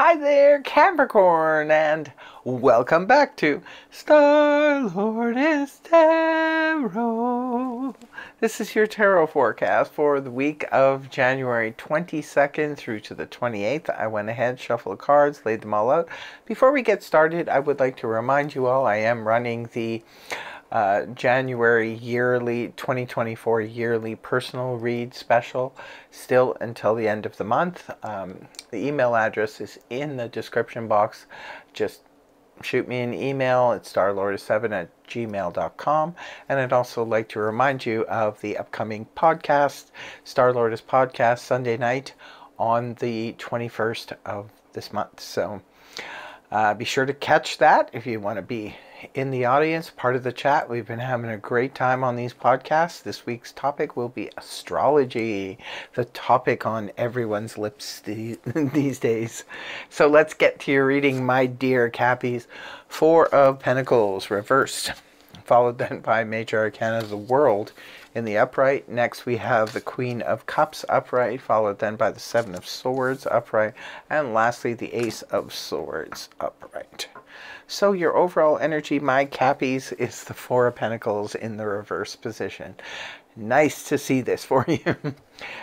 Hi there, Capricorn, and welcome back to Star Lordess Tarot. This is your tarot forecast for the week of January 22nd through to the 28th. I went ahead, shuffled cards, laid them all out. Before we get started, I would like to remind you all I am running the uh, January yearly 2024 yearly personal read special still until the end of the month. Um, the email address is in the description box. Just shoot me an email at starlord7 at gmail.com. And I'd also like to remind you of the upcoming podcast, Starlord podcast, Sunday night on the 21st of this month. So uh, be sure to catch that if you want to be in the audience, part of the chat. We've been having a great time on these podcasts. This week's topic will be astrology, the topic on everyone's lips these days. So let's get to your reading, my dear Cappies. Four of Pentacles reversed, followed then by Major Arcana of the World in the upright. Next we have the Queen of Cups upright, followed then by the Seven of Swords upright, and lastly the Ace of Swords upright. So your overall energy, my cappies, is the Four of Pentacles in the reverse position. Nice to see this for you.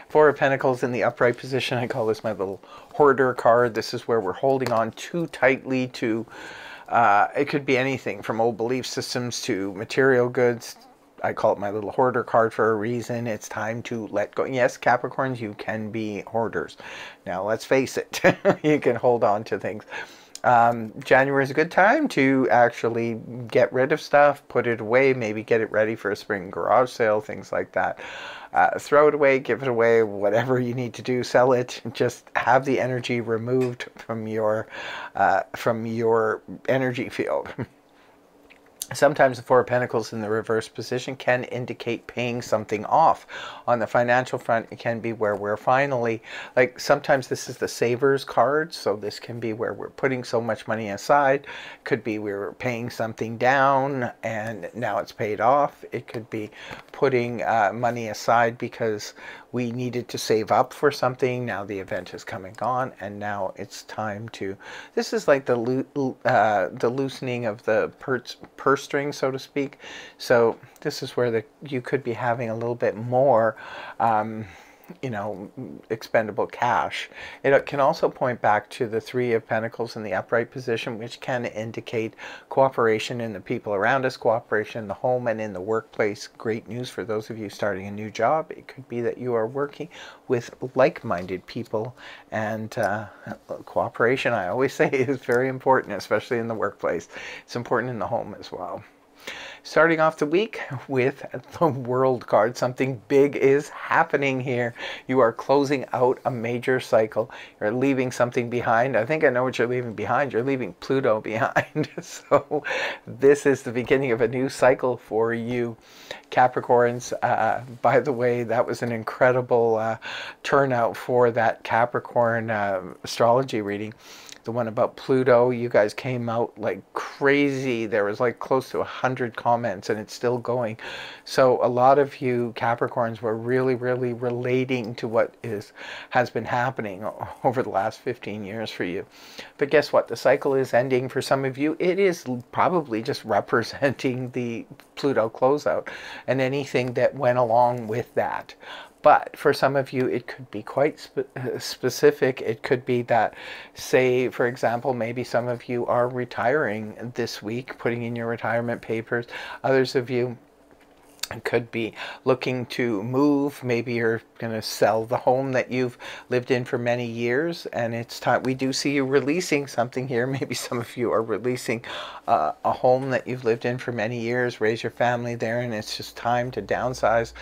Four of Pentacles in the upright position. I call this my little hoarder card. This is where we're holding on too tightly to, uh, it could be anything from old belief systems to material goods, I call it my little hoarder card for a reason. It's time to let go. Yes, Capricorns, you can be hoarders. Now, let's face it, you can hold on to things. Um, January is a good time to actually get rid of stuff, put it away, maybe get it ready for a spring garage sale, things like that. Uh, throw it away, give it away, whatever you need to do, sell it. Just have the energy removed from your uh, from your energy field. Sometimes the Four of Pentacles in the reverse position can indicate paying something off. On the financial front, it can be where we're finally, like sometimes this is the savers card, so this can be where we're putting so much money aside. Could be we are paying something down and now it's paid off. It could be putting uh, money aside because we needed to save up for something. Now the event is coming on, and now it's time to. This is like the uh, the loosening of the purse, purse string, so to speak. So this is where the you could be having a little bit more. Um, you know, expendable cash. It can also point back to the Three of Pentacles in the upright position, which can indicate cooperation in the people around us, cooperation in the home and in the workplace. Great news for those of you starting a new job. It could be that you are working with like-minded people and uh, cooperation, I always say, is very important, especially in the workplace. It's important in the home as well. Starting off the week with the World card. Something big is happening here. You are closing out a major cycle. You're leaving something behind. I think I know what you're leaving behind. You're leaving Pluto behind. so this is the beginning of a new cycle for you, Capricorns. Uh, by the way, that was an incredible uh, turnout for that Capricorn uh, astrology reading the one about Pluto, you guys came out like crazy. There was like close to a hundred comments and it's still going. So a lot of you Capricorns were really, really relating to what is has been happening over the last 15 years for you. But guess what? The cycle is ending for some of you. It is probably just representing the Pluto closeout and anything that went along with that. But for some of you, it could be quite spe uh, specific. It could be that, say, for example, maybe some of you are retiring this week, putting in your retirement papers. Others of you could be looking to move. Maybe you're going to sell the home that you've lived in for many years and it's time we do see you releasing something here. Maybe some of you are releasing uh, a home that you've lived in for many years raise your family there and it's just time to downsize.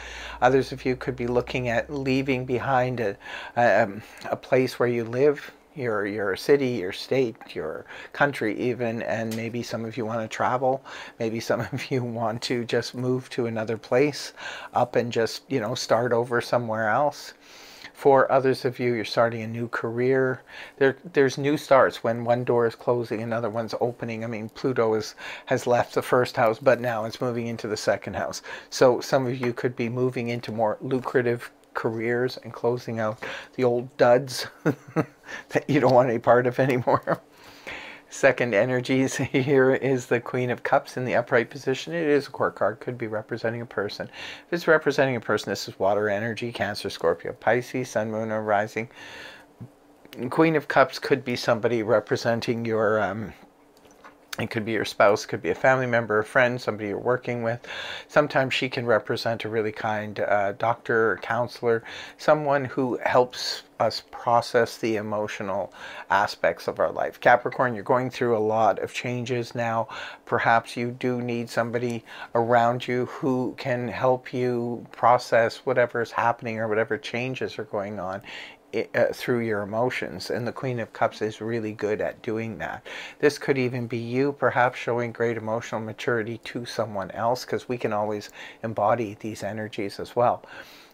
Others of you could be looking at leaving behind a, a, um, a place where you live your your city, your state, your country even, and maybe some of you want to travel. Maybe some of you want to just move to another place, up and just you know start over somewhere else. For others of you, you're starting a new career. There, there's new starts when one door is closing, another one's opening. I mean, Pluto is, has left the first house, but now it's moving into the second house. So some of you could be moving into more lucrative careers and closing out the old duds that you don't want any part of anymore. Second energies here is the Queen of Cups in the upright position. It is a court card, could be representing a person. If it's representing a person, this is water energy, Cancer, Scorpio, Pisces, Sun, Moon, or Rising. Queen of Cups could be somebody representing your um, it could be your spouse, could be a family member, a friend, somebody you're working with. Sometimes she can represent a really kind uh, doctor or counselor, someone who helps us process the emotional aspects of our life. Capricorn, you're going through a lot of changes now. Perhaps you do need somebody around you who can help you process whatever is happening or whatever changes are going on uh, through your emotions and the queen of cups is really good at doing that. This could even be you perhaps showing great emotional maturity to someone else because we can always embody these energies as well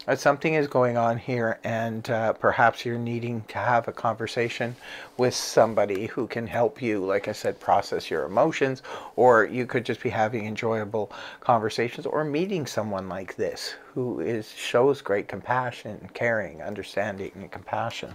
uh, something is going on here and uh, perhaps you're needing to have a conversation with somebody who can help you like i said process your emotions or you could just be having enjoyable conversations or meeting someone like this who is shows great compassion caring understanding and compassion.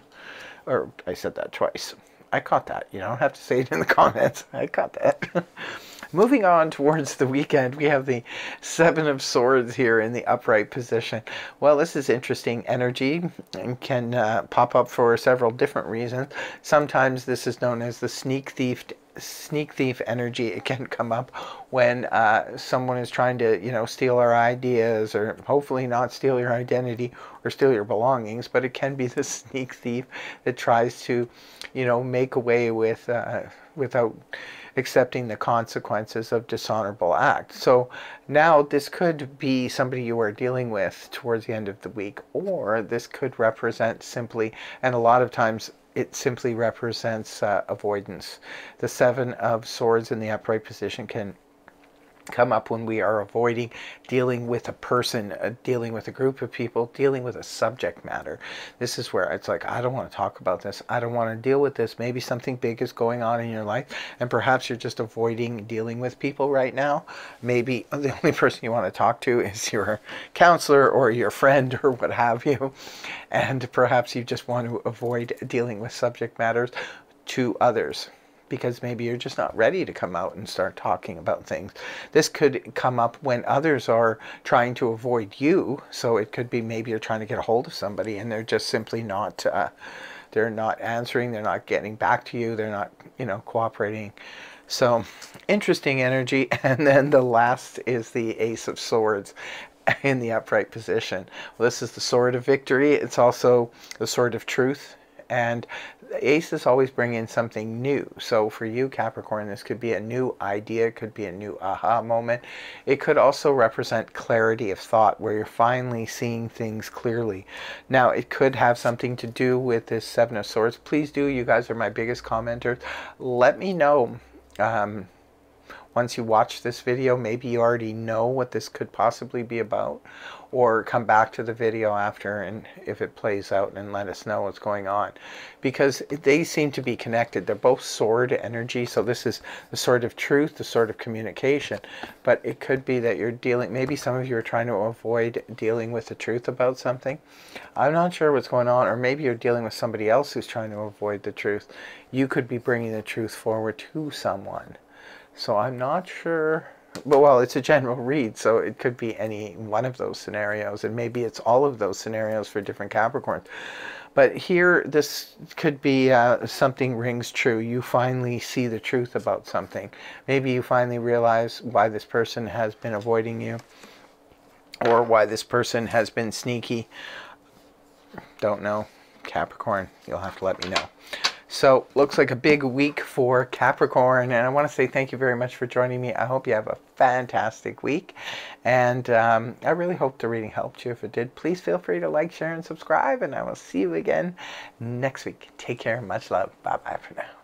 Or i said that twice. I caught that. You don't have to say it in the comments. I caught that Moving on towards the weekend, we have the Seven of Swords here in the upright position. Well, this is interesting energy and can uh, pop up for several different reasons. Sometimes this is known as the sneak thief sneak thief energy it can come up when uh, someone is trying to you know steal our ideas or hopefully not steal your identity or steal your belongings but it can be the sneak thief that tries to you know make away with uh, without accepting the consequences of dishonorable acts. So now this could be somebody you are dealing with towards the end of the week, or this could represent simply, and a lot of times it simply represents uh, avoidance. The Seven of Swords in the upright position can come up when we are avoiding dealing with a person, uh, dealing with a group of people, dealing with a subject matter. This is where it's like, I don't want to talk about this. I don't want to deal with this. Maybe something big is going on in your life, and perhaps you're just avoiding dealing with people right now. Maybe the only person you want to talk to is your counselor or your friend or what have you. And perhaps you just want to avoid dealing with subject matters to others because maybe you're just not ready to come out and start talking about things. This could come up when others are trying to avoid you. So it could be maybe you're trying to get a hold of somebody and they're just simply not, uh, they're not answering, they're not getting back to you, they're not, you know, cooperating. So interesting energy. And then the last is the Ace of Swords in the upright position. Well, this is the sword of victory. It's also the sword of truth and aces always bring in something new. So for you, Capricorn, this could be a new idea, it could be a new aha moment. It could also represent clarity of thought, where you're finally seeing things clearly. Now, it could have something to do with this Seven of Swords. Please do, you guys are my biggest commenters. Let me know. Um, once you watch this video, maybe you already know what this could possibly be about, or come back to the video after and if it plays out and let us know what's going on. Because they seem to be connected. They're both sword energy, so this is the sword of truth, the sword of communication. But it could be that you're dealing, maybe some of you are trying to avoid dealing with the truth about something. I'm not sure what's going on, or maybe you're dealing with somebody else who's trying to avoid the truth. You could be bringing the truth forward to someone. So I'm not sure, but well, it's a general read, so it could be any one of those scenarios, and maybe it's all of those scenarios for different Capricorns. But here, this could be uh, something rings true. You finally see the truth about something. Maybe you finally realize why this person has been avoiding you, or why this person has been sneaky. Don't know. Capricorn, you'll have to let me know. So looks like a big week for Capricorn. And I want to say thank you very much for joining me. I hope you have a fantastic week. And um, I really hope the reading helped you. If it did, please feel free to like, share, and subscribe. And I will see you again next week. Take care. Much love. Bye-bye for now.